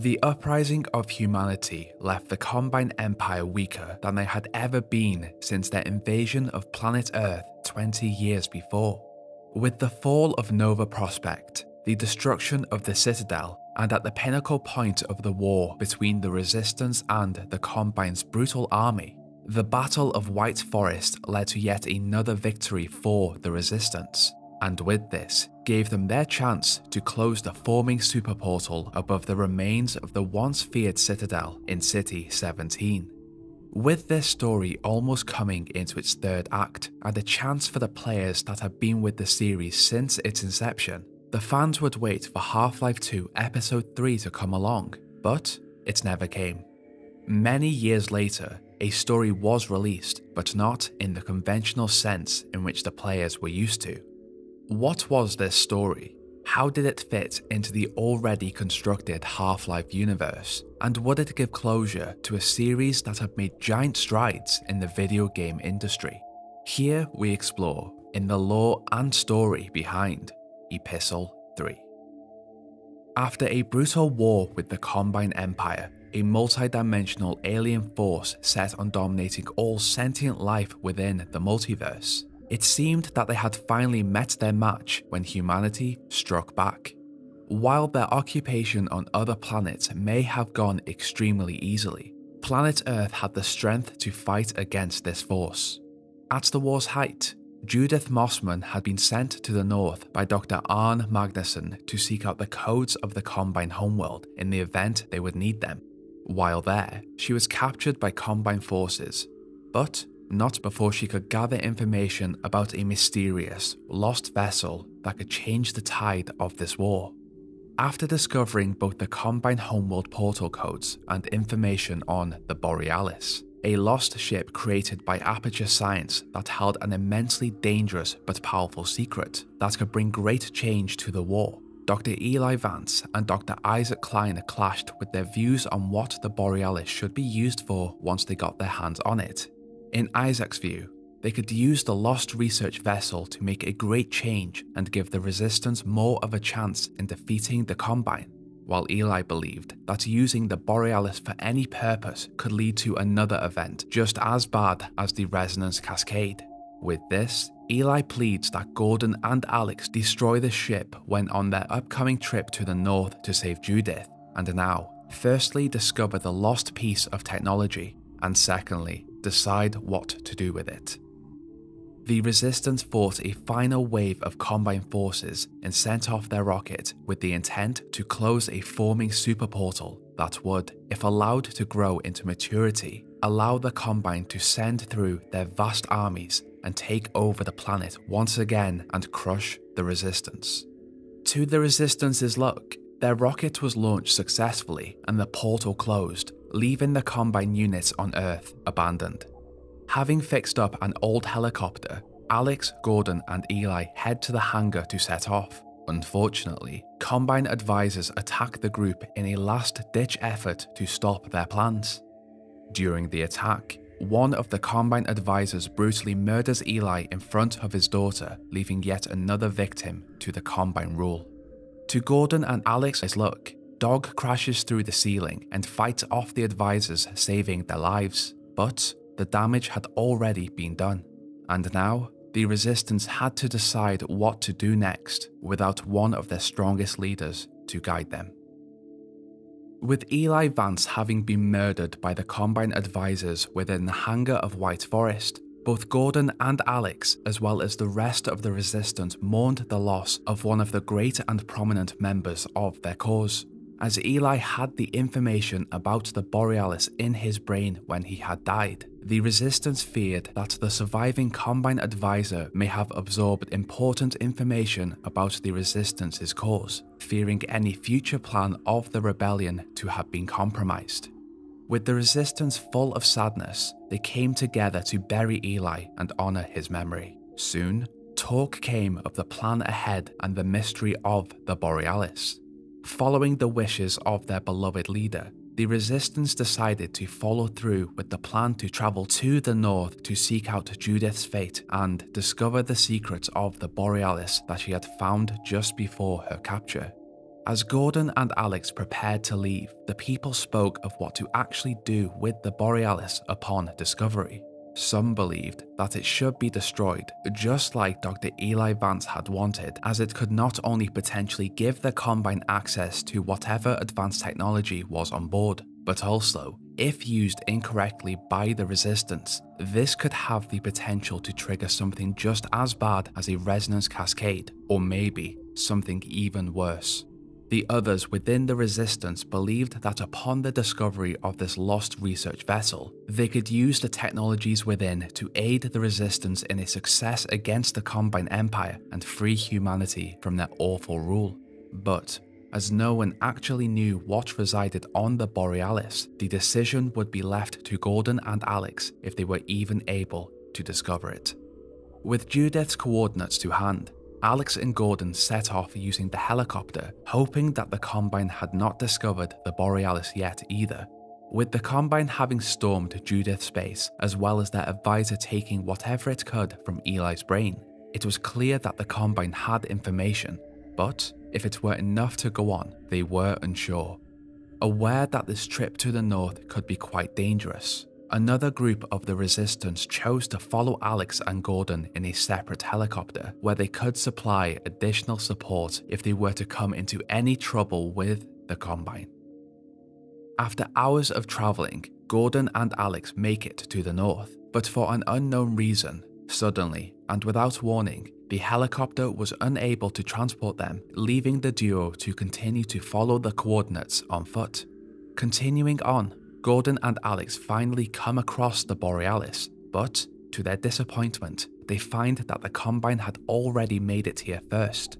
The uprising of humanity left the Combine Empire weaker than they had ever been since their invasion of planet Earth 20 years before. With the fall of Nova Prospekt, the destruction of the Citadel, and at the pinnacle point of the war between the Resistance and the Combine's brutal army, the Battle of White Forest led to yet another victory for the Resistance, and with this, gave them their chance to close the forming super portal above the remains of the once feared Citadel in City 17. With this story almost coming into its third act, and a chance for the players that have been with the series since its inception, the fans would wait for Half Life 2 Episode 3 to come along, but it never came. Many years later, a story was released, but not in the conventional sense in which the players were used to. What was this story? How did it fit into the already constructed Half Life universe? And would it give closure to a series that had made giant strides in the video game industry? Here we explore in the lore and story behind Epistle 3. After a brutal war with the Combine Empire, a multi-dimensional alien force set on dominating all sentient life within the multiverse, it seemed that they had finally met their match when humanity struck back. While their occupation on other planets may have gone extremely easily, planet Earth had the strength to fight against this force. At the war's height, Judith Mossman had been sent to the north by Dr. Arne Magnusson to seek out the codes of the Combine homeworld in the event they would need them. While there, she was captured by Combine forces, but not before she could gather information about a mysterious, lost vessel that could change the tide of this war. After discovering both the Combine homeworld portal codes and information on the Borealis, a lost ship created by Aperture Science that held an immensely dangerous but powerful secret that could bring great change to the war. Dr. Eli Vance and Dr. Isaac Kleiner clashed with their views on what the Borealis should be used for once they got their hands on it. In Isaac's view, they could use the lost research vessel to make a great change and give the Resistance more of a chance in defeating the Combine while Eli believed that using the Borealis for any purpose could lead to another event just as bad as the Resonance Cascade. With this, Eli pleads that Gordon and Alex destroy the ship when on their upcoming trip to the north to save Judith, and now, firstly, discover the lost piece of technology, and secondly, decide what to do with it. The Resistance fought a final wave of Combine forces and sent off their rocket with the intent to close a forming super portal that would, if allowed to grow into maturity, allow the Combine to send through their vast armies and take over the planet once again and crush the Resistance. To the Resistance's luck, their rocket was launched successfully and the portal closed, leaving the Combine units on Earth abandoned. Having fixed up an old helicopter, Alex, Gordon, and Eli head to the hangar to set off. Unfortunately, Combine advisors attack the group in a last ditch effort to stop their plans. During the attack, one of the Combine advisors brutally murders Eli in front of his daughter, leaving yet another victim to the Combine rule. To Gordon and Alex's luck, Dog crashes through the ceiling and fights off the advisors, saving their lives. But the damage had already been done. And now, the resistance had to decide what to do next without one of their strongest leaders to guide them. With Eli Vance having been murdered by the Combine advisors within the hangar of White Forest, both Gordon and Alex, as well as the rest of the resistance, mourned the loss of one of the great and prominent members of their cause as Eli had the information about the Borealis in his brain when he had died. The Resistance feared that the surviving Combine advisor may have absorbed important information about the Resistance's cause, fearing any future plan of the rebellion to have been compromised. With the Resistance full of sadness, they came together to bury Eli and honour his memory. Soon, talk came of the plan ahead and the mystery of the Borealis. Following the wishes of their beloved leader, the resistance decided to follow through with the plan to travel to the north to seek out Judith's fate and discover the secrets of the Borealis that she had found just before her capture. As Gordon and Alex prepared to leave, the people spoke of what to actually do with the Borealis upon discovery. Some believed that it should be destroyed, just like Dr. Eli Vance had wanted, as it could not only potentially give the Combine access to whatever advanced technology was on board, but also, if used incorrectly by the Resistance, this could have the potential to trigger something just as bad as a resonance cascade, or maybe something even worse. The others within the Resistance believed that upon the discovery of this lost research vessel, they could use the technologies within to aid the Resistance in a success against the Combine Empire and free humanity from their awful rule. But, as no one actually knew what resided on the Borealis, the decision would be left to Gordon and Alex if they were even able to discover it. With Judith's coordinates to hand, Alex and Gordon set off using the helicopter, hoping that the Combine had not discovered the Borealis yet either. With the Combine having stormed Judith's base, as well as their advisor taking whatever it could from Eli's brain, it was clear that the Combine had information, but if it were enough to go on, they were unsure. Aware that this trip to the north could be quite dangerous, Another group of the resistance chose to follow Alex and Gordon in a separate helicopter where they could supply additional support if they were to come into any trouble with the Combine. After hours of travelling, Gordon and Alex make it to the north, but for an unknown reason, suddenly and without warning, the helicopter was unable to transport them, leaving the duo to continue to follow the coordinates on foot. Continuing on, Gordon and Alex finally come across the Borealis, but to their disappointment, they find that the Combine had already made it here first.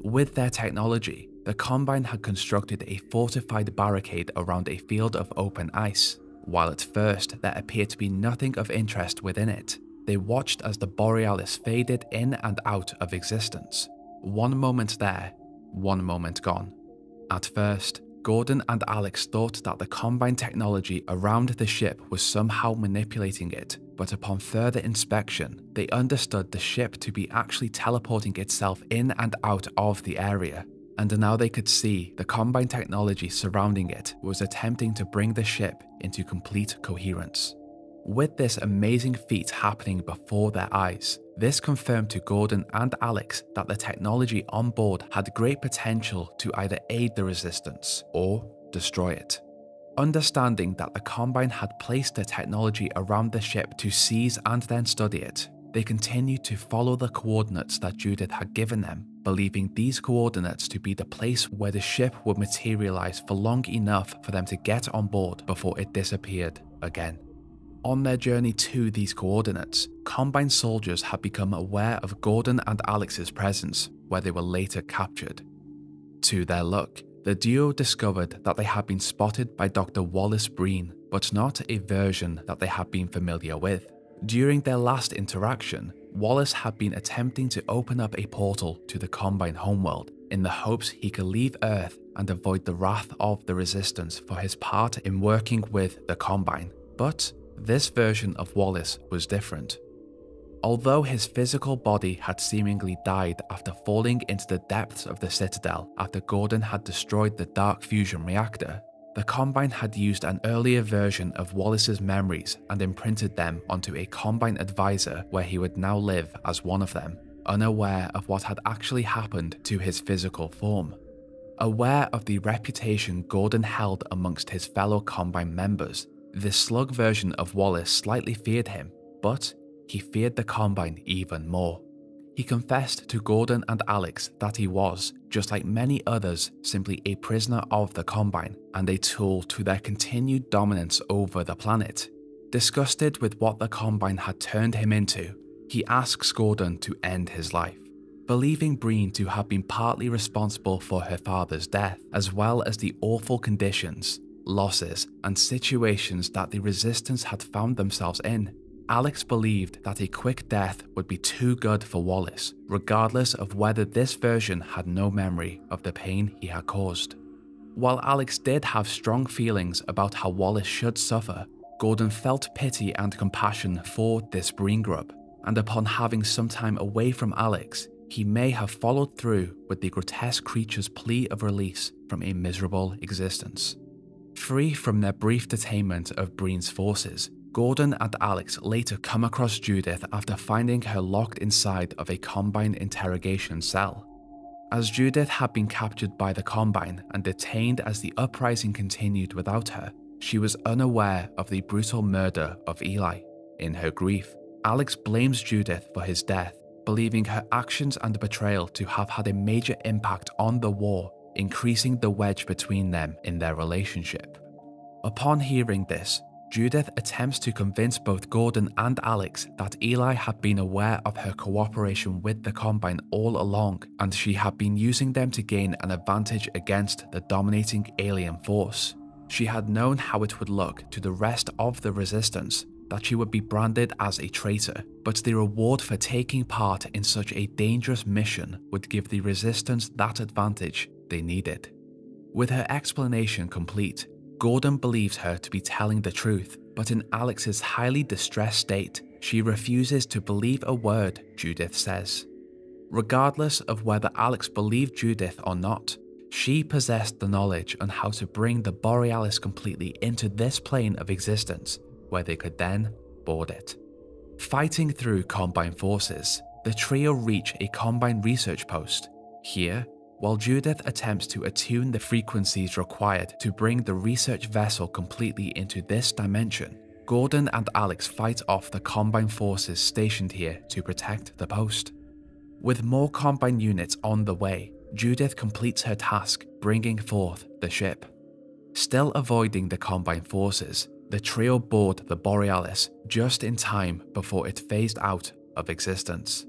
With their technology, the Combine had constructed a fortified barricade around a field of open ice. While at first there appeared to be nothing of interest within it, they watched as the Borealis faded in and out of existence. One moment there, one moment gone. At first, Gordon and Alex thought that the Combine technology around the ship was somehow manipulating it, but upon further inspection, they understood the ship to be actually teleporting itself in and out of the area. And now they could see the Combine technology surrounding it was attempting to bring the ship into complete coherence. With this amazing feat happening before their eyes, this confirmed to Gordon and Alex that the technology on board had great potential to either aid the resistance or destroy it. Understanding that the Combine had placed the technology around the ship to seize and then study it, they continued to follow the coordinates that Judith had given them, believing these coordinates to be the place where the ship would materialize for long enough for them to get on board before it disappeared again. On their journey to these coordinates, Combine soldiers had become aware of Gordon and Alex's presence, where they were later captured. To their luck, the duo discovered that they had been spotted by Dr. Wallace Breen, but not a version that they had been familiar with. During their last interaction, Wallace had been attempting to open up a portal to the Combine homeworld in the hopes he could leave Earth and avoid the wrath of the Resistance for his part in working with the Combine. But this version of Wallace was different. Although his physical body had seemingly died after falling into the depths of the Citadel after Gordon had destroyed the Dark Fusion reactor, the Combine had used an earlier version of Wallace's memories and imprinted them onto a Combine advisor where he would now live as one of them, unaware of what had actually happened to his physical form. Aware of the reputation Gordon held amongst his fellow Combine members, the slug version of Wallace slightly feared him, but he feared the Combine even more. He confessed to Gordon and Alex that he was, just like many others, simply a prisoner of the Combine and a tool to their continued dominance over the planet. Disgusted with what the Combine had turned him into, he asks Gordon to end his life. Believing Breen to have been partly responsible for her father's death, as well as the awful conditions, losses, and situations that the resistance had found themselves in. Alex believed that a quick death would be too good for Wallace, regardless of whether this version had no memory of the pain he had caused. While Alex did have strong feelings about how Wallace should suffer, Gordon felt pity and compassion for this Breen grub, and upon having some time away from Alex, he may have followed through with the grotesque creature's plea of release from a miserable existence. Free from their brief detainment of Breen's forces, Gordon and Alex later come across Judith after finding her locked inside of a Combine interrogation cell. As Judith had been captured by the Combine and detained as the uprising continued without her, she was unaware of the brutal murder of Eli. In her grief, Alex blames Judith for his death, believing her actions and betrayal to have had a major impact on the war, increasing the wedge between them in their relationship. Upon hearing this, Judith attempts to convince both Gordon and Alex that Eli had been aware of her cooperation with the Combine all along and she had been using them to gain an advantage against the dominating alien force. She had known how it would look to the rest of the resistance that she would be branded as a traitor, but the reward for taking part in such a dangerous mission would give the resistance that advantage they needed. With her explanation complete, Gordon believes her to be telling the truth, but in Alex's highly distressed state, she refuses to believe a word Judith says. Regardless of whether Alex believed Judith or not, she possessed the knowledge on how to bring the Borealis completely into this plane of existence, where they could then board it. Fighting through Combine forces, the trio reach a Combine research post. Here, while Judith attempts to attune the frequencies required to bring the research vessel completely into this dimension, Gordon and Alex fight off the Combine forces stationed here to protect the post. With more Combine units on the way, Judith completes her task bringing forth the ship. Still avoiding the Combine forces, the trio board the Borealis just in time before it phased out of existence.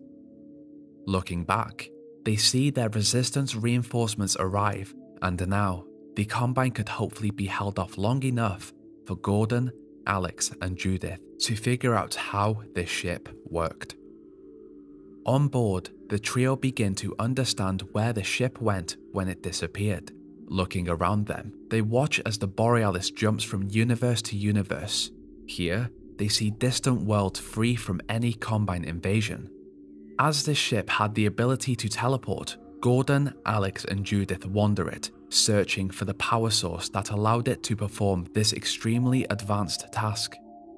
Looking back, they see their resistance reinforcements arrive, and now the Combine could hopefully be held off long enough for Gordon, Alex, and Judith to figure out how this ship worked. On board, the trio begin to understand where the ship went when it disappeared. Looking around them, they watch as the Borealis jumps from universe to universe. Here, they see distant worlds free from any Combine invasion, as this ship had the ability to teleport, Gordon, Alex, and Judith wander it, searching for the power source that allowed it to perform this extremely advanced task.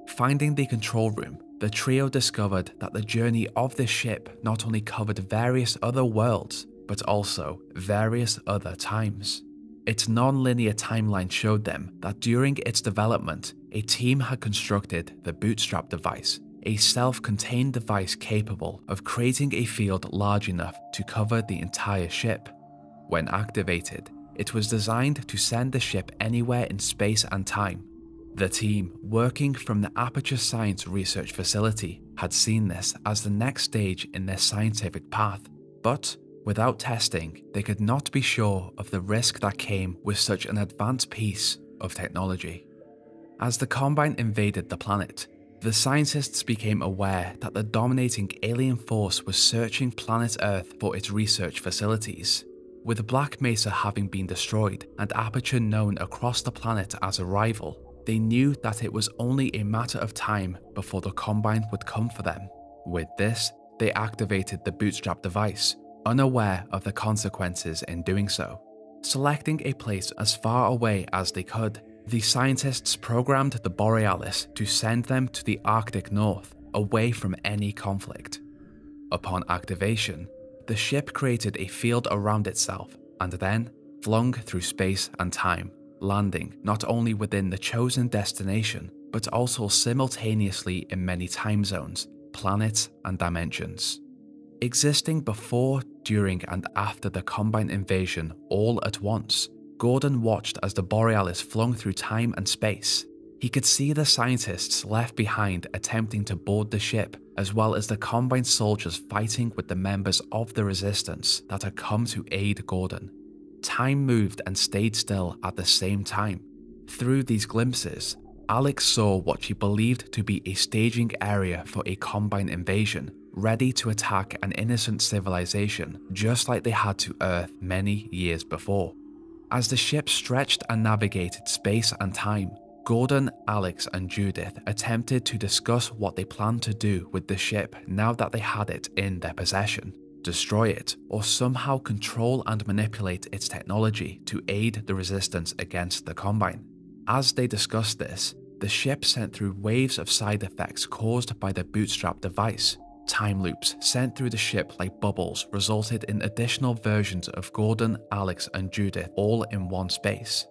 Finding the control room, the trio discovered that the journey of this ship not only covered various other worlds, but also various other times. Its non linear timeline showed them that during its development, a team had constructed the Bootstrap device a self contained device capable of creating a field large enough to cover the entire ship. When activated, it was designed to send the ship anywhere in space and time. The team, working from the Aperture Science Research Facility, had seen this as the next stage in their scientific path, but without testing, they could not be sure of the risk that came with such an advanced piece of technology. As the Combine invaded the planet, the scientists became aware that the dominating alien force was searching planet Earth for its research facilities. With Black Mesa having been destroyed and Aperture known across the planet as a rival, they knew that it was only a matter of time before the Combine would come for them. With this, they activated the Bootstrap device, unaware of the consequences in doing so. Selecting a place as far away as they could, the scientists programmed the Borealis to send them to the Arctic North, away from any conflict. Upon activation, the ship created a field around itself and then flung through space and time, landing not only within the chosen destination, but also simultaneously in many time zones, planets, and dimensions. Existing before, during, and after the Combine invasion all at once, Gordon watched as the Borealis flung through time and space. He could see the scientists left behind attempting to board the ship, as well as the Combine soldiers fighting with the members of the resistance that had come to aid Gordon. Time moved and stayed still at the same time. Through these glimpses, Alex saw what she believed to be a staging area for a Combine invasion, ready to attack an innocent civilization just like they had to Earth many years before. As the ship stretched and navigated space and time, Gordon, Alex, and Judith attempted to discuss what they planned to do with the ship now that they had it in their possession. destroy it, or somehow control and manipulate its technology to aid the resistance against the Combine. As they discussed this, the ship sent through waves of side effects caused by the bootstrap device. Time loops sent through the ship like bubbles resulted in additional versions of Gordon, Alex, and Judith all in one space.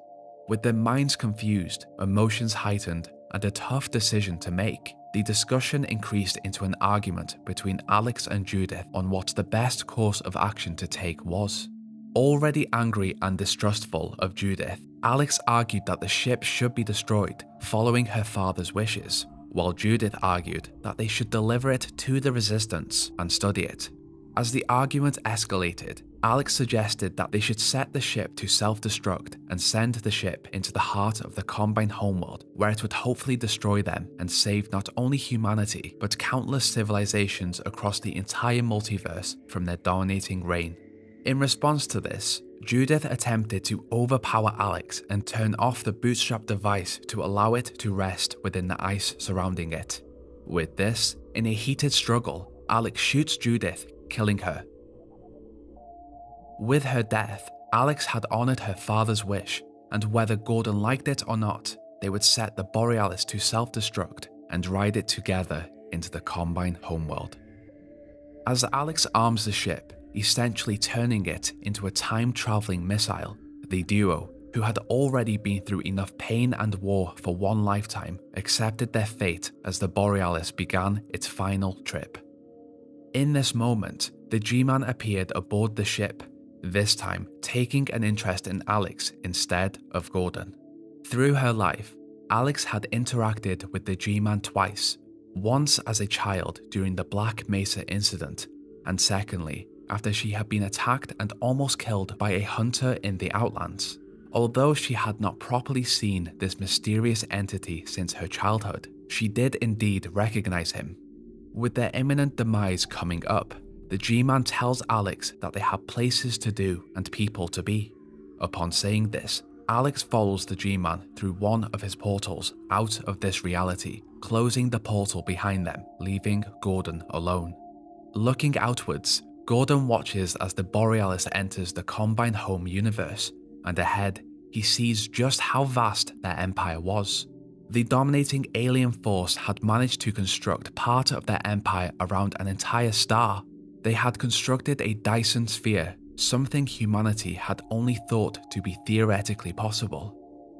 With their minds confused, emotions heightened, and a tough decision to make, the discussion increased into an argument between Alex and Judith on what the best course of action to take was. Already angry and distrustful of Judith, Alex argued that the ship should be destroyed following her father's wishes, while Judith argued that they should deliver it to the resistance and study it. As the argument escalated, Alex suggested that they should set the ship to self destruct and send the ship into the heart of the Combine homeworld, where it would hopefully destroy them and save not only humanity, but countless civilizations across the entire multiverse from their dominating reign. In response to this, Judith attempted to overpower Alex and turn off the bootstrap device to allow it to rest within the ice surrounding it. With this, in a heated struggle, Alex shoots Judith, killing her with her death, Alex had honoured her father's wish, and whether Gordon liked it or not, they would set the Borealis to self destruct and ride it together into the Combine homeworld. As Alex arms the ship, essentially turning it into a time travelling missile, the duo, who had already been through enough pain and war for one lifetime, accepted their fate as the Borealis began its final trip. In this moment, the G Man appeared aboard the ship this time taking an interest in Alex instead of Gordon. Through her life, Alex had interacted with the G Man twice once as a child during the Black Mesa incident, and secondly, after she had been attacked and almost killed by a hunter in the Outlands. Although she had not properly seen this mysterious entity since her childhood, she did indeed recognize him. With their imminent demise coming up, the G Man tells Alex that they have places to do and people to be. Upon saying this, Alex follows the G Man through one of his portals out of this reality, closing the portal behind them, leaving Gordon alone. Looking outwards, Gordon watches as the Borealis enters the Combine home universe, and ahead, he sees just how vast their empire was. The dominating alien force had managed to construct part of their empire around an entire star they had constructed a Dyson sphere, something humanity had only thought to be theoretically possible.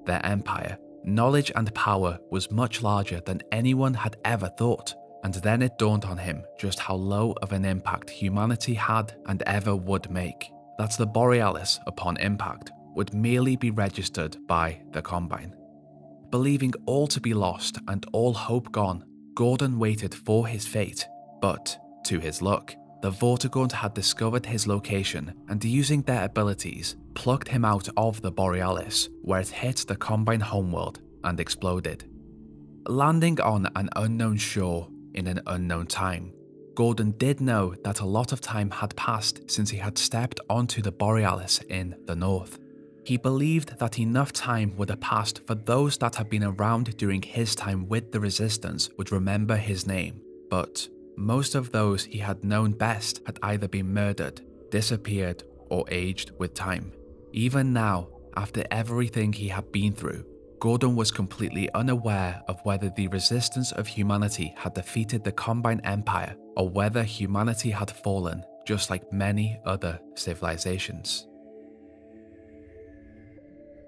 Their empire, knowledge and power was much larger than anyone had ever thought, and then it dawned on him just how low of an impact humanity had and ever would make. That the Borealis, upon impact, would merely be registered by the Combine. Believing all to be lost and all hope gone, Gordon waited for his fate, but, to his luck, the Vortigaunt had discovered his location and using their abilities, plucked him out of the Borealis, where it hit the Combine homeworld and exploded. Landing on an unknown shore in an unknown time, Gordon did know that a lot of time had passed since he had stepped onto the Borealis in the north. He believed that enough time would have passed for those that had been around during his time with the Resistance would remember his name, but most of those he had known best had either been murdered, disappeared, or aged with time. Even now, after everything he had been through, Gordon was completely unaware of whether the resistance of humanity had defeated the Combine Empire or whether humanity had fallen, just like many other civilizations.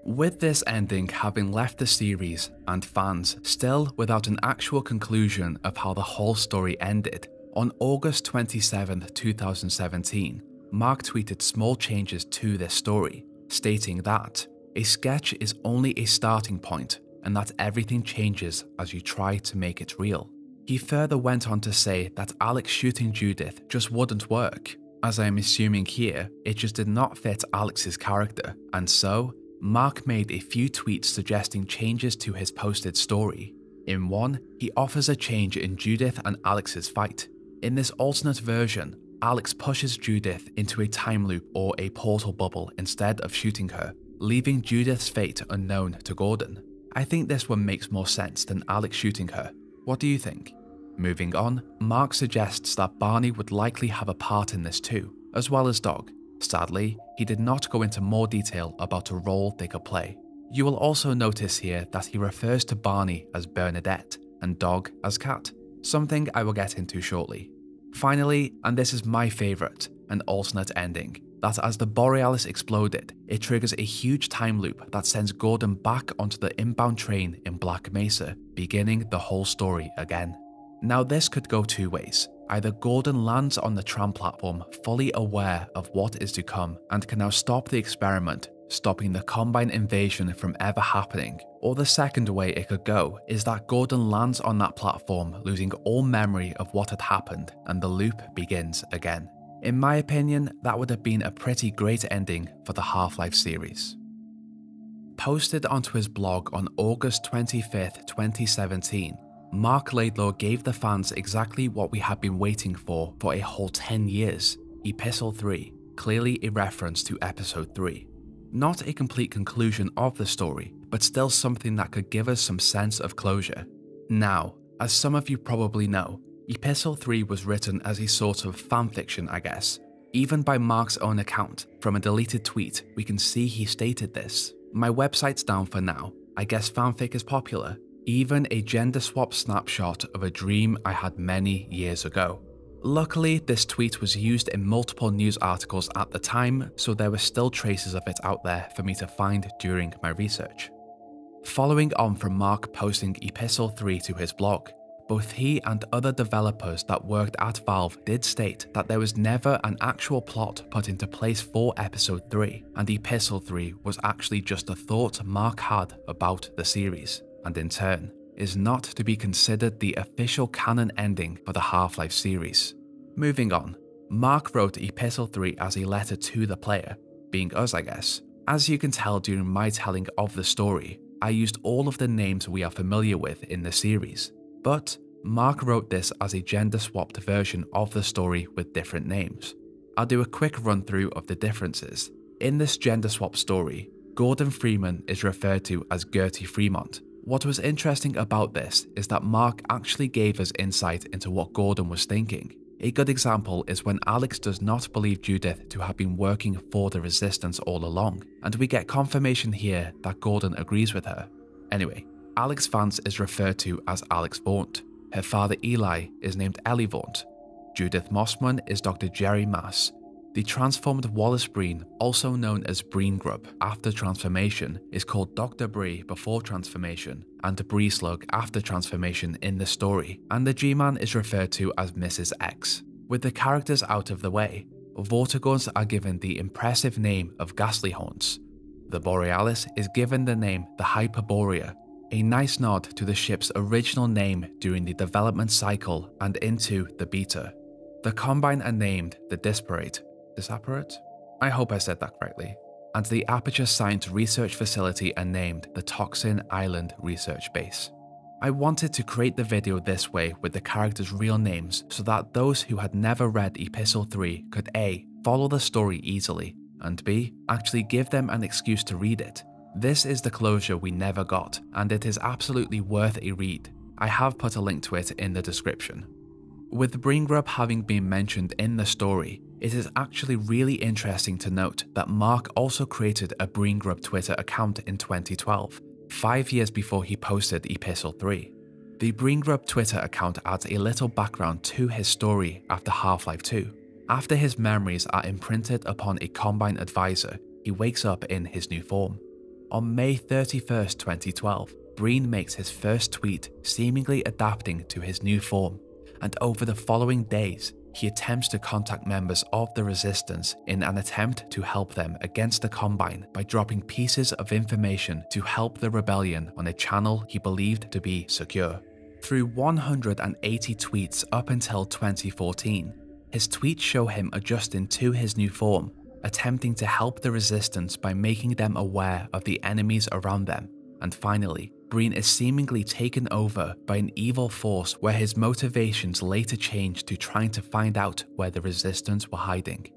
With this ending having left the series and fans still without an actual conclusion of how the whole story ended, on August 27, 2017, Marc tweeted small changes to this story, stating that a sketch is only a starting point and that everything changes as you try to make it real. He further went on to say that Alex shooting Judith just wouldn't work, as I am assuming here, it just did not fit Alex's character, and so Marc made a few tweets suggesting changes to his posted story. In one, he offers a change in Judith and Alex's fight. In this alternate version, Alex pushes Judith into a time loop or a portal bubble instead of shooting her, leaving Judith's fate unknown to Gordon. I think this one makes more sense than Alex shooting her. What do you think? Moving on, Marc suggests that Barney would likely have a part in this too, as well as Dog. Sadly, he did not go into more detail about a role they could play. You will also notice here that he refers to Barney as Bernadette and Dog as Cat, something I will get into shortly. Finally, and this is my favourite, an alternate ending, that as the Borealis exploded, it triggers a huge time loop that sends Gordon back onto the inbound train in Black Mesa, beginning the whole story again. Now, this could go two ways. Either Gordon lands on the tram platform fully aware of what is to come and can now stop the experiment, stopping the Combine invasion from ever happening, or the second way it could go is that Gordon lands on that platform losing all memory of what had happened and the loop begins again. In my opinion, that would have been a pretty great ending for the Half Life series. Posted onto his blog on August 25th, 2017, Marc Laidlaw gave the fans exactly what we had been waiting for for a whole 10 years Epistle 3, clearly a reference to Episode 3. Not a complete conclusion of the story, but still something that could give us some sense of closure. Now, as some of you probably know, Epistle 3 was written as a sort of fanfiction, I guess. Even by Marc's own account, from a deleted tweet, we can see he stated this. My website's down for now. I guess fanfic is popular, even a gender swap snapshot of a dream I had many years ago. Luckily, this tweet was used in multiple news articles at the time, so there were still traces of it out there for me to find during my research. Following on from Marc posting Epistle 3 to his blog, both he and other developers that worked at Valve did state that there was never an actual plot put into place for Episode 3, and Epistle 3 was actually just a thought Marc had about the series and in turn, is not to be considered the official canon ending for the Half Life series. Moving on, Marc wrote Epistle 3 as a letter to the player, being us, I guess. As you can tell during my telling of the story, I used all of the names we are familiar with in the series, but Marc wrote this as a gender swapped version of the story with different names. I'll do a quick run through of the differences. In this gender swap story, Gordon Freeman is referred to as Gertie Fremont, what was interesting about this is that Marc actually gave us insight into what Gordon was thinking. A good example is when Alex does not believe Judith to have been working for the Resistance all along, and we get confirmation here that Gordon agrees with her. Anyway, Alex Vance is referred to as Alex Vaughn. Her father Eli is named Ellie Vaughn. Judith Mossman is Dr. Jerry Mass, the transformed Wallace Breen, also known as Breen Grub after transformation, is called Dr. Bree before transformation and Bree Slug after transformation in the story, and the G-Man is referred to as Mrs. X. With the characters out of the way, Vortigaunts are given the impressive name of Ghastly Haunts. The Borealis is given the name the Hyperborea, a nice nod to the ship's original name during the development cycle and into the beta. The Combine are named the Disparate, Disapparate? I hope I said that correctly. And the Aperture Science Research Facility are named the Toxin Island Research Base. I wanted to create the video this way with the characters' real names so that those who had never read Epistle 3 could A. follow the story easily, and B. actually give them an excuse to read it. This is the closure we never got, and it is absolutely worth a read. I have put a link to it in the description. With Grub having been mentioned in the story, it is actually really interesting to note that Marc also created a Grub Twitter account in 2012, five years before he posted Epistle 3. The Grub Twitter account adds a little background to his story after Half-Life 2. After his memories are imprinted upon a Combine advisor, he wakes up in his new form. On May 31, 2012, Breen makes his first tweet seemingly adapting to his new form, and over the following days, he attempts to contact members of the resistance in an attempt to help them against the Combine by dropping pieces of information to help the rebellion on a channel he believed to be secure. Through 180 tweets up until 2014, his tweets show him adjusting to his new form, attempting to help the resistance by making them aware of the enemies around them, and finally, Breen is seemingly taken over by an evil force where his motivations later change to trying to find out where the resistance were hiding.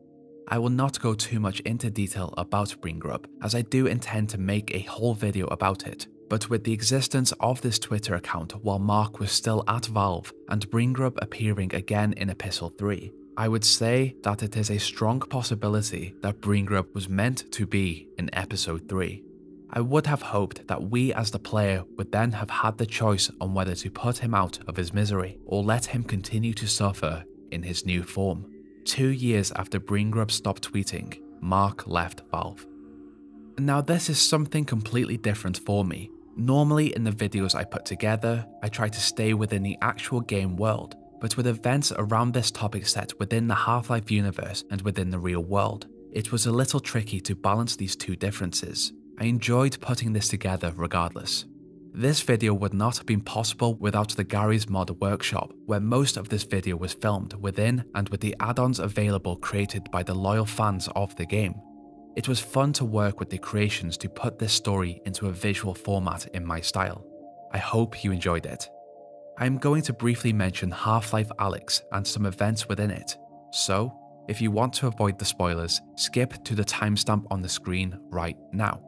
I will not go too much into detail about Breen Grub, as I do intend to make a whole video about it, but with the existence of this Twitter account while Marc was still at Valve and Breen Grub appearing again in Epistle 3, I would say that it is a strong possibility that Breengrub was meant to be in Episode 3. I would have hoped that we as the player would then have had the choice on whether to put him out of his misery or let him continue to suffer in his new form. Two years after Breengrub stopped tweeting, Marc left Valve. Now this is something completely different for me. Normally in the videos I put together, I try to stay within the actual game world, but with events around this topic set within the Half-Life universe and within the real world, it was a little tricky to balance these two differences. I enjoyed putting this together regardless. This video would not have been possible without the Garry's Mod workshop, where most of this video was filmed within and with the add-ons available created by the loyal fans of the game. It was fun to work with the creations to put this story into a visual format in my style. I hope you enjoyed it. I am going to briefly mention Half-Life Alyx and some events within it, so if you want to avoid the spoilers, skip to the timestamp on the screen right now.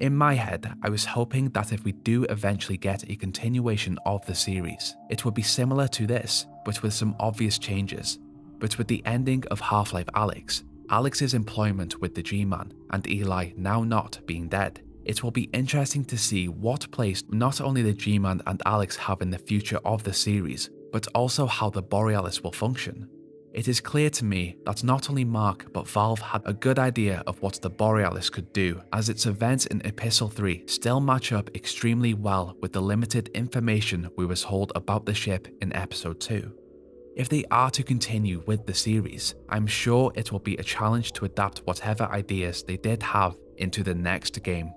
In my head, I was hoping that if we do eventually get a continuation of the series, it would be similar to this, but with some obvious changes. But with the ending of Half-Life Alyx, Alex's employment with the G-Man, and Eli now not being dead, it will be interesting to see what place not only the G-Man and Alex have in the future of the series, but also how the Borealis will function. It is clear to me that not only Marc but Valve had a good idea of what the Borealis could do, as its events in Epistle 3 still match up extremely well with the limited information we was told about the ship in Episode 2. If they are to continue with the series, I'm sure it will be a challenge to adapt whatever ideas they did have into the next game.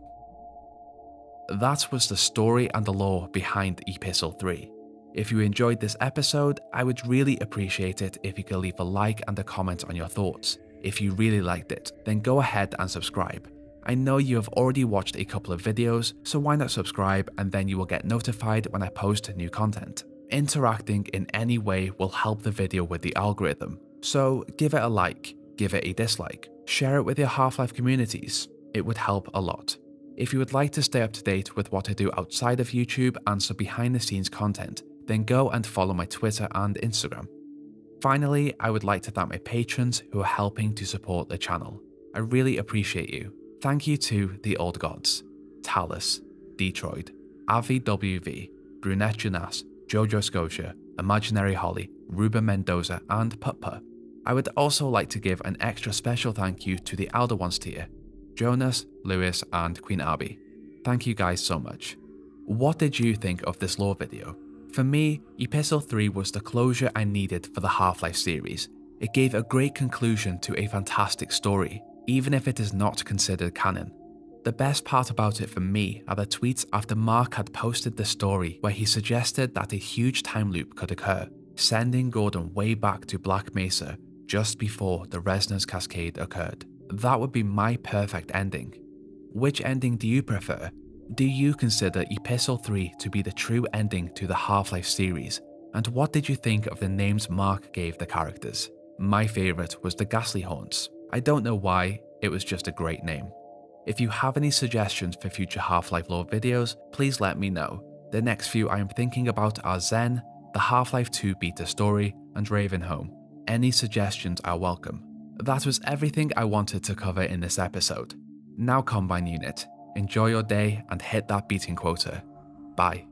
That was the story and the lore behind Epistle 3. If you enjoyed this episode, I would really appreciate it if you could leave a like and a comment on your thoughts. If you really liked it, then go ahead and subscribe. I know you have already watched a couple of videos, so why not subscribe and then you will get notified when I post new content. Interacting in any way will help the video with the algorithm, so give it a like, give it a dislike, share it with your Half-Life communities, it would help a lot. If you would like to stay up to date with what I do outside of YouTube and some behind the scenes content, then go and follow my Twitter and Instagram. Finally, I would like to thank my patrons who are helping to support the channel. I really appreciate you. Thank you to The Old Gods, Talus, Detroit, Avi WV, Brunette Janas, Jojo Scotia, Imaginary Holly, Ruben Mendoza, and Puppa. I would also like to give an extra special thank you to the Elder Ones tier, Jonas, Lewis, and Queen Abby. Thank you guys so much. What did you think of this lore video? For me, Epistle 3 was the closure I needed for the Half-Life series. It gave a great conclusion to a fantastic story, even if it is not considered canon. The best part about it for me are the tweets after Marc had posted the story where he suggested that a huge time loop could occur, sending Gordon way back to Black Mesa just before the Resonance Cascade occurred. That would be my perfect ending. Which ending do you prefer? Do you consider Epistle 3 to be the true ending to the Half-Life series? And what did you think of the names Marc gave the characters? My favourite was the Ghastly Haunts. I don't know why, it was just a great name. If you have any suggestions for future Half-Life lore videos, please let me know. The next few I am thinking about are Xen, the Half-Life 2 beta story, and Ravenholm. Any suggestions are welcome. That was everything I wanted to cover in this episode. Now Combine Unit, Enjoy your day and hit that beating quota. Bye.